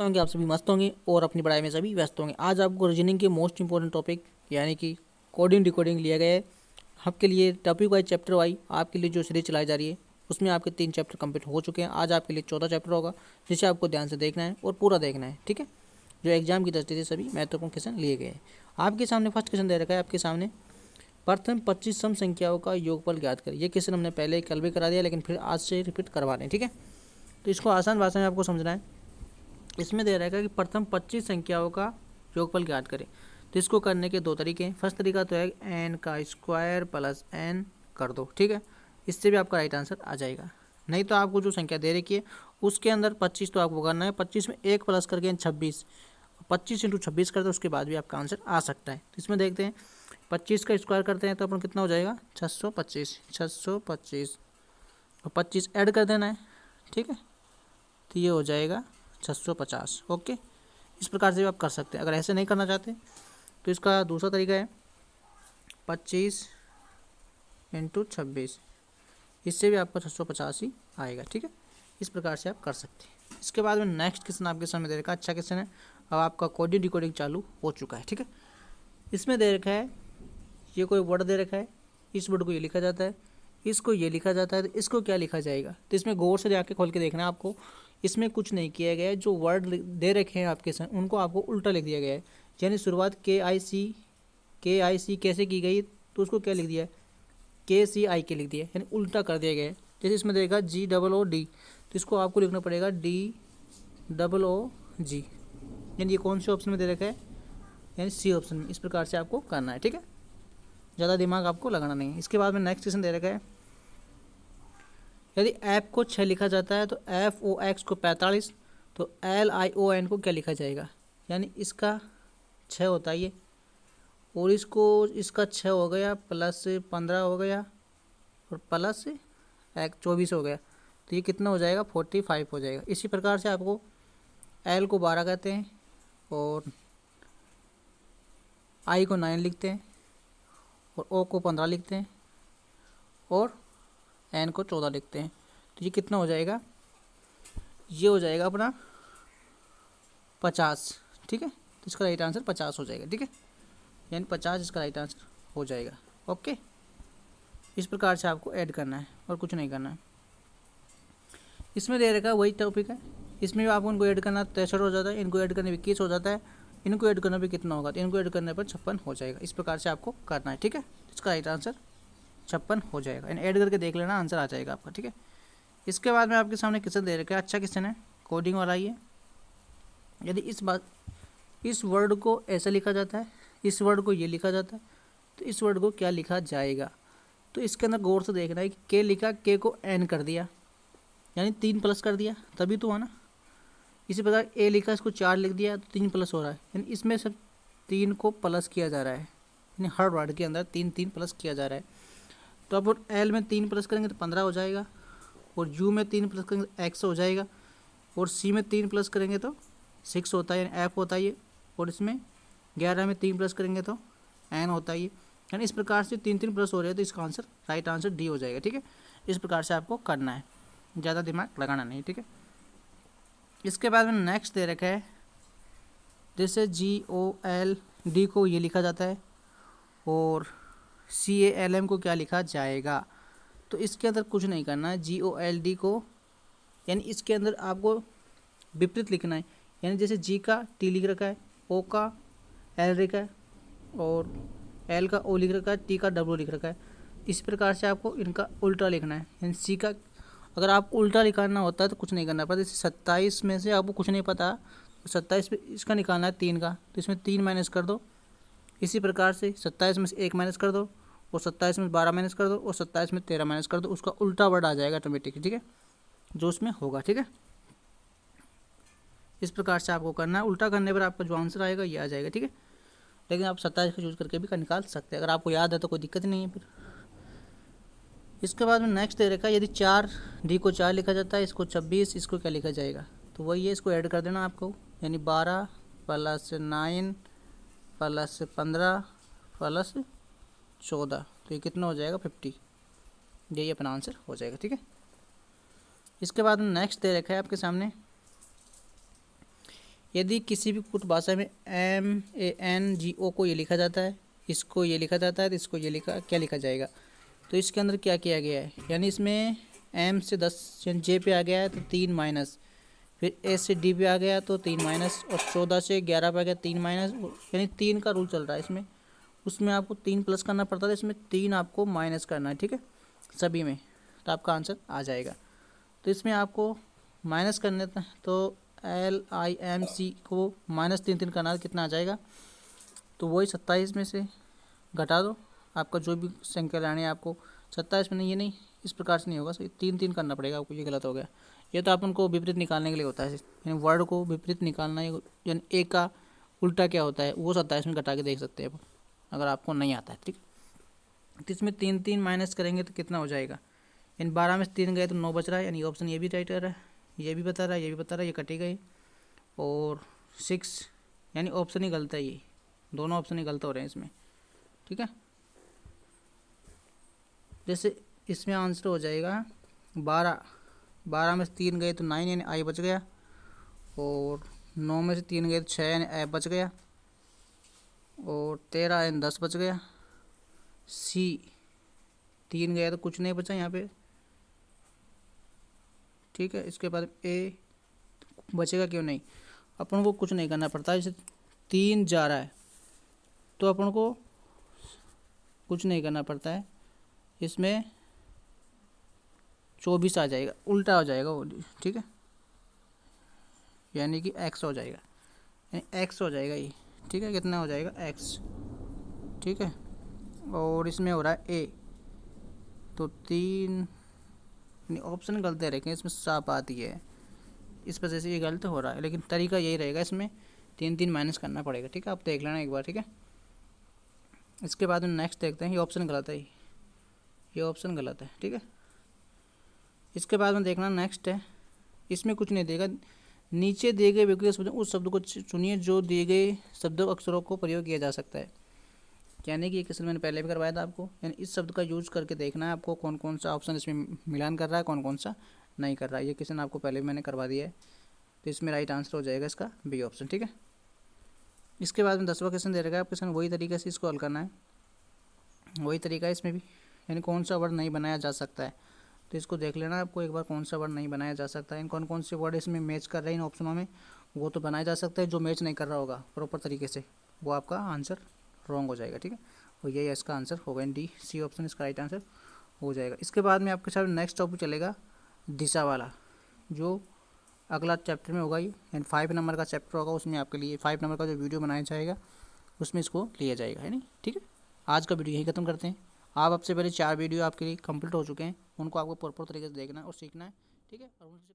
होंगे आप सभी मस्त होंगे और अपनी पढ़ाई में सभी व्यस्त होंगे। आज आपको रीजनिंग के मोस्ट इंपॉर्टेंट टॉपिक यानी कि कोडिंग डिकोडिंग लिया गया है। आपके लिए टॉपिक वाइज चैप्टर वाइज आपके लिए जो सीरीज़ चलाई जा रही है, उसमें आपके तीन चैप्टर कंप्लीट हो चुके हैं। आज आपके लिए चौदह चैप्टर होगा, जिसे आपको ध्यान से देखना है और पूरा देखना है, ठीक है? जो एग्ज़ाम की दृष्टि से सभी महत्वपूर्ण क्वेश्चन लिए गए हैं। आपके सामने फ़र्स्ट क्वेश्चन दे रखा है आपके सामने। प्रथम पच्चीस सम संख्याओं का योगफल ज्ञात करें। ये क्वेश्चन हमने पहले कल भी करा दिया, लेकिन फिर आज से रिपीट करवा रहे हैं, ठीक है? तो इसको आसान भाषा में आपको समझना है। इसमें दे रहेगा कि प्रथम पच्चीस संख्याओं का योगफल ज्ञात करें। तो इसको करने के दो तरीके हैं। फ़र्स्ट तरीका तो है एन का स्क्वायर प्लस एन कर दो, ठीक है? इससे भी आपका राइट आंसर आ जाएगा। नहीं तो आपको जो संख्या दे रखी है, उसके अंदर पच्चीस तो आपको करना है। पच्चीस में एक प्लस करके छब्बीस। पच्चीस इंटू छब्बीस करते उसके बाद भी आपका आंसर आ सकता है। तो इसमें देखते हैं, पच्चीस का स्क्वायर करते हैं तो अपन कितना हो जाएगा? छः सौ पच्चीस। छः सौ पच्चीस। और पच्चीस ऐड कर देना है, ठीक है? तो ये हो जाएगा छः सौ पचास, ओके? इस प्रकार से भी आप कर सकते हैं। अगर ऐसे नहीं करना चाहते तो इसका दूसरा तरीका है, पच्चीस इंटू छब्बीस। इससे भी आपका छः सौ ही आएगा, ठीक है? इस प्रकार से आप कर सकते हैं। इसके बाद में नेक्स्ट क्वेश्चन आपके सामने दे रखा अच्छा क्वेश्चन है। अब आपका कोडिंग डिकोडिंग चालू हो चुका है, ठीक है? इसमें दे रखा है, ये कोई वर्ड दे रखा है, इस वर्ड को ये लिखा जाता है, इसको ये लिखा जाता है तो इसको क्या लिखा जाएगा? तो इसमें गौर से जाके खोल के देखना है आपको। इसमें कुछ नहीं किया गया है। जो वर्ड दे रखे हैं आपके साथ, उनको आपको उल्टा लिख दिया गया है। यानी शुरुआत के आई सी के आई सी कैसे की गई तो उसको क्या लिख दिया के सी आई के लिख दिया यानी उल्टा कर दिया गया है। जैसे इसमें देगा जी डबल ओ डी तो इसको आपको लिखना पड़ेगा डी डबल ओ जी यानी ये कौन से ऑप्शन में दे रखा है? यानी सी ऑप्शन में। इस प्रकार से आपको करना है, ठीक है? ज़्यादा दिमाग आपको लगाना नहीं है। इसके बाद में नेक्स्ट क्वेश्चन दे रखा है। यदि ऐप को छः लिखा जाता है तो एफ़ ओ एक्स को पैंतालीस तो एल आई ओ एन को क्या लिखा जाएगा? यानी इसका छः होता है ये। और इसको, इसका छः हो गया, प्लस पंद्रह हो गया, और प्लस एक, चौबीस हो गया। तो ये कितना हो जाएगा? फोर्टी फाइव हो जाएगा। इसी प्रकार से आपको एल को बारह कहते हैं, और आई को नाइन लिखते हैं, और ओ को पंद्रह लिखते हैं, और एन को चौदह लिखते हैं। तो ये कितना हो जाएगा? ये हो जाएगा अपना पचास, ठीक है? तो इसका राइट आंसर पचास हो जाएगा, ठीक है? यानी पचास इसका राइट आंसर हो जाएगा, ओके? इस प्रकार से आपको ऐड करना है और कुछ नहीं करना है। इसमें दे रखा वही टॉपिक है। इसमें भी आपको इनको ऐड करना तिरसठ हो जाता है, इनको ऐड करने में इक्कीस हो जाता है, इनको ऐड करने पर कितना होगा? तो इनको ऐड करने पर छप्पन हो जाएगा। इस प्रकार से आपको करना है, ठीक है? इसका राइट आंसर छप्पन हो जाएगा। यानी ऐड करके देख लेना आंसर आ जाएगा आपका, ठीक है? इसके बाद में आपके सामने क्वेश्चन दे रखा है? अच्छा क्वेश्चन है। कोडिंग वाला ये। यदि इस बात, इस वर्ड को ऐसा लिखा जाता है, इस वर्ड को ये लिखा जाता है तो इस वर्ड को क्या लिखा जाएगा? तो इसके अंदर गौर से देखना है कि के लिखा के को एन कर दिया। यानी तीन प्लस कर दिया। तभी तो है ना। इसी प्रकार ए लिखा, इसको चार लिख दिया तो तीन प्लस हो रहा है। यानी इसमें सिर्फ़ तीन को प्लस किया जा रहा है। यानी हर वर्ड के अंदर तीन तीन प्लस किया जा रहा है। तो अब एल में तीन प्लस करेंगे तो पंद्रह हो जाएगा। और यू में तीन प्लस करेंगे तो एक्स हो जाएगा। और सी में तीन प्लस करेंगे तो सिक्स होता है, यानी एफ़ होता है ये। और इसमें ग्यारह में तीन प्लस करेंगे तो एन होता है ये। यानी इस प्रकार से तीन तीन प्लस हो रहे हैं तो इसका आंसर राइट आंसर डी हो जाएगा, ठीक है? इस प्रकार से आपको करना है। ज़्यादा दिमाग लगाना नहीं, ठीक है? इसके बाद में नेक्स्ट दे रखा है। जैसे जी ओ एल डी को ये लिखा जाता है। और सी ए एल एम को क्या लिखा जाएगा? तो इसके अंदर कुछ नहीं करना है। जी ओ एल डी को, यानी इसके अंदर आपको विपरीत लिखना है। यानी जैसे जी का टी लिख रखा है ओ का एल लिखा है, और एल का ओ लिख रखा है टी का डब्ल्यू लिख रखा है। इस प्रकार से आपको इनका उल्टा लिखना है। यानी सी का, अगर आपको उल्टा लिखाना होता है तो कुछ नहीं करना पड़ता। जैसे सत्ताईस में से आपको कुछ नहीं पता तो सत्ताईस इसका निकालना है, तीन का। तो इसमें तीन माइनस कर दो। इसी प्रकार से सत्ताईस में से एक माइनस कर दो, और सत्ताईस में बारह माइनस कर दो, और सत्ताईस में तेरह माइनस कर दो, उसका उल्टा वर्ड आ जाएगा ऑटोमेटिक ठीक है? जो उसमें होगा, ठीक है? इस प्रकार से आपको करना है। उल्टा करने पर आपका जो आंसर आएगा, ये आ जाएगा, ठीक है? लेकिन आप सत्ताईस का यूज़ करके भी कर, निकाल सकते हैं। अगर आपको याद है तो कोई दिक्कत नहीं है फिर। इसके बाद में नेक्स्ट दे रखा है यदि चार डी को चार लिखा जाता है, इसको छब्बीस, इसको क्या लिखा जाएगा? तो वही है, इसको ऐड कर देना आपको। यानी बारह प्लस नाइन प्लस पंद्रह, प्लस चौदह। तो ये कितना हो जाएगा? फिफ्टी। यही अपना आंसर हो जाएगा, ठीक है? इसके बाद नेक्स्ट दे रखा है आपके सामने। यदि किसी भी कुछ भाषा में एम ए एन जी ओ को ये लिखा जाता है, इसको ये लिखा जाता है तो इसको ये लिखा, क्या लिखा जाएगा? तो इसके अंदर क्या किया गया है? यानी इसमें एम से दस जे पे आ गया है तो तीन माइनस फिर ए से डी पे आ गया तो तीन माइनस और चौदह से ग्यारह पे आ गया तीन माइनस, यानी तीन का रूल चल रहा है इसमें। उसमें आपको तीन प्लस करना पड़ता था, इसमें तीन आपको माइनस करना है, ठीक है? सभी में। तो आपका आंसर आ जाएगा। तो इसमें आपको माइनस करने तो एल आई एम सी को माइनस तीन तीन करना कितना आ जाएगा? तो वही सत्ताईस में से घटा दो। आपका जो भी संख्या लानी आपको, सत्ताईस में नहीं, ये नहीं इस प्रकार से नहीं होगा। सही तीन तीन करना पड़ेगा आपको ये गलत हो गया। ये तो आप उनको विपरीत निकालने के लिए होता है। यानी वर्ड को विपरीत निकालना यानी एक का उल्टा क्या होता है? वो सत्ताईस में घटा के देख सकते हैं आप, अगर आपको नहीं आता है, ठीक? तो इसमें तीन तीन माइनस करेंगे तो कितना हो जाएगा? यानी बारह में से तीन गए तो नौ बच रहा है, यानी ऑप्शन ये भी राइट कर रहा है, ये भी बता रहा है, ये भी बता रहा है, ये कटी गई और सिक्स यानी ऑप्शन ही गलत है ये। दोनों ऑप्शन ही गलत हो रहे हैं इसमें, ठीक है? जैसे इसमें आंसर हो जाएगा बारह। बारह में से तीन गए तो नाइन यानी आई बच गया। और नौ में से तीन गए तो छः यानी ए बच गया। और तेरह यानी दस बच गया। सी तीन गया तो कुछ नहीं बचा यहाँ पे। ठीक है, इसके बाद ए बचेगा क्यों नहीं? अपन को कुछ नहीं करना पड़ता। जैसे तीन जा रहा है तो अपन को कुछ नहीं करना पड़ता है। इसमें चौबीस आ जाएगा, उल्टा हो जाएगा वो, ठीक है? यानी कि एक्स हो जाएगा। यानी एक्स हो जाएगा ये, ठीक है? कितना हो जाएगा? एक्स ठीक है? और इसमें हो रहा है ए तो तीन ऑप्शन गलत है, लेकिन इसमें साफ़ आती है। इस वजह से ये गलत हो रहा है, लेकिन तरीका यही रहेगा, इसमें तीन तीन माइनस करना पड़ेगा, ठीक है? आप देख लेना एक बार, ठीक है? इसके बाद में नेक्स्ट देखते हैं, ये ऑप्शन गलत है, ये। ऑप्शन गलत है, ठीक है? इसके बाद में देखना नेक्स्ट है। इसमें कुछ नहीं देगा। नीचे दिए गए व्यक्तिगत शब्द, उस शब्द को चुनिए जो दिए गए शब्दों अक्षरों को प्रयोग किया जा सकता है। यानी कि ये क्वेश्चन मैंने पहले भी करवाया था आपको। यानी इस शब्द का यूज़ करके देखना है आपको कौन कौन सा ऑप्शन इसमें मिलान कर रहा है कौन कौन सा नहीं कर रहा है। ये क्वेश्चन आपको पहले भी मैंने करवा दिया है। तो इसमें राइट आंसर हो जाएगा इसका बी ऑप्शन ठीक है? इसके बाद में दसवा क्वेश्चन दे रखा है आप क्वेश्चन वही तरीके से इसको हल करना है। वही तरीका है इसमें भी। यानी कौन सा वर्ड नहीं बनाया जा सकता है। तो इसको देख लेना आपको एक बार कौन सा वर्ड नहीं बनाया जा सकता। है कौन कौन से वर्ड इसमें मैच कर रहे हैं इन ऑप्शनों में, वो तो बनाया जा सकता है, जो मैच नहीं कर रहा होगा प्रॉपर तरीके से। वो आपका आंसर रॉन्ग हो जाएगा, ठीक है? और यही इसका आंसर होगा डी सी ऑप्शन इसका राइट आंसर हो जाएगा। इसके बाद में आपके साथ नेक्स्ट टॉपिक चलेगा, दिशा वाला, जो अगला चैप्टर में होगा ये एंड फाइव नंबर का चैप्टर होगा, उसमें आपके लिए फाइव नंबर का जो वीडियो बनाया जाएगा, उसमें इसको लिया जाएगा, है नहीं ठीक है? आज का वीडियो यही खत्म करते हैं। आप आपसे पहले चार वीडियो आपके लिए कंप्लीट हो चुके हैं। उनको आपको प्रॉपर तरीके से देखना है और सीखना है ठीक है? और उनसे